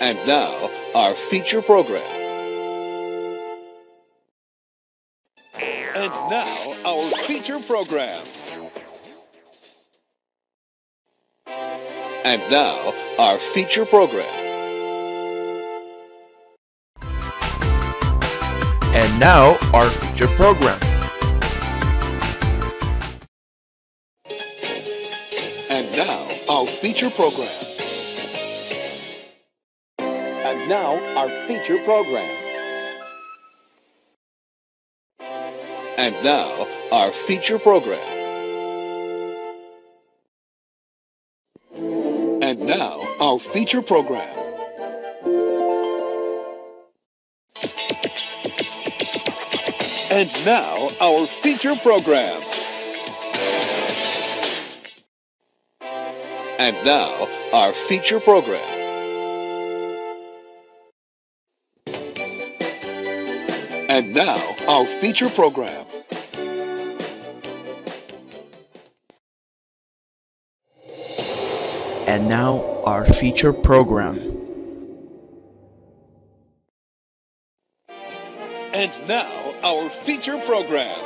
And now, our feature program. And now, our feature program. And now, our feature program. And now, our feature program. And now, our feature program. And now, our feature program. And now, our feature program. And now, our feature program. And now, our feature program. And now, our feature program. And now, our feature program. And now, our feature program. And now, our feature program.